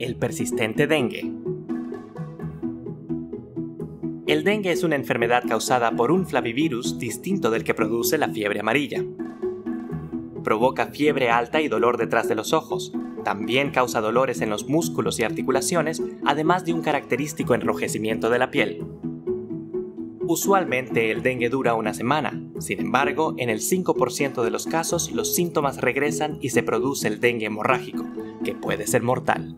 el persistente dengue. El dengue es una enfermedad causada por un flavivirus distinto del que produce la fiebre amarilla. Provoca fiebre alta y dolor detrás de los ojos. También causa dolores en los músculos y articulaciones, además de un característico enrojecimiento de la piel. Usualmente el dengue dura una semana, sin embargo, en el 5% de los casos los síntomas regresan y se produce el dengue hemorrágico, que puede ser mortal.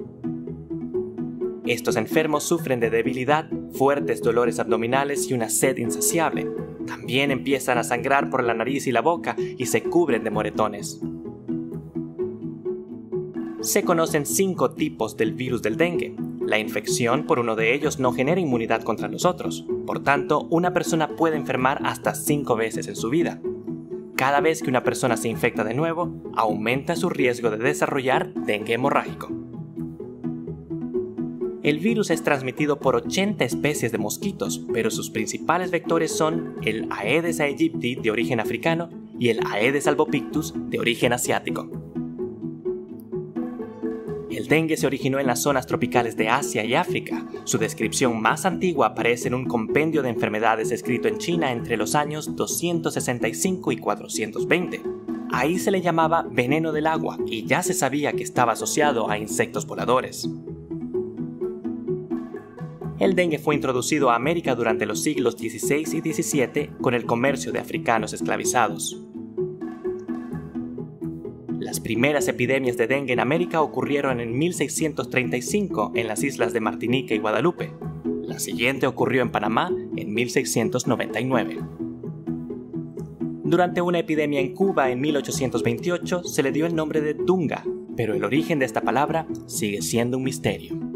Estos enfermos sufren de debilidad, fuertes dolores abdominales y una sed insaciable. También empiezan a sangrar por la nariz y la boca y se cubren de moretones. Se conocen cinco tipos del virus del dengue, la infección por uno de ellos no genera inmunidad contra los otros. Por tanto, una persona puede enfermar hasta 5 veces en su vida. Cada vez que una persona se infecta de nuevo, aumenta su riesgo de desarrollar dengue hemorrágico. El virus es transmitido por 80 especies de mosquitos, pero sus principales vectores son el Aedes aegypti de origen africano y el Aedes albopictus de origen asiático. El dengue se originó en las zonas tropicales de Asia y África. Su descripción más antigua aparece en un compendio de enfermedades escrito en China entre los años 265 y 420. Ahí se le llamaba veneno del agua y ya se sabía que estaba asociado a insectos voladores. El dengue fue introducido a América durante los siglos XVI y XVII con el comercio de africanos esclavizados. Las primeras epidemias de dengue en América ocurrieron en 1635 en las islas de Martinica y Guadalupe. La siguiente ocurrió en Panamá en 1699. Durante una epidemia en Cuba en 1828 se le dio el nombre de Dunga, pero el origen de esta palabra sigue siendo un misterio.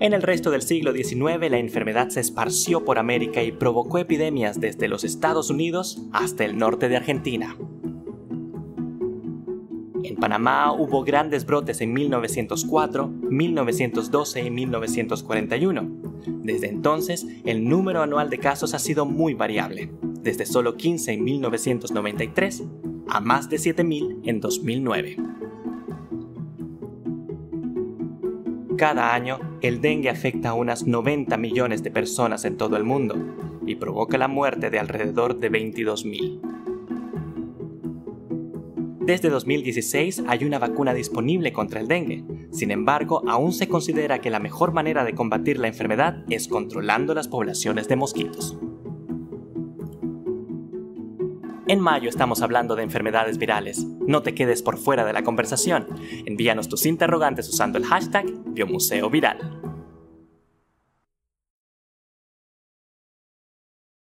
En el resto del siglo XIX la enfermedad se esparció por América y provocó epidemias desde los Estados Unidos hasta el norte de Argentina. En Panamá hubo grandes brotes en 1904, 1912 y 1941. Desde entonces, el número anual de casos ha sido muy variable, desde solo 15 en 1993 a más de 7.000 en 2009. Cada año, el dengue afecta a unas 90 millones de personas en todo el mundo y provoca la muerte de alrededor de 22.000. Desde 2016 hay una vacuna disponible contra el dengue. Sin embargo, aún se considera que la mejor manera de combatir la enfermedad es controlando las poblaciones de mosquitos. En mayo estamos hablando de enfermedades virales. No te quedes por fuera de la conversación. Envíanos tus interrogantes usando el hashtag Biomuseo Viral.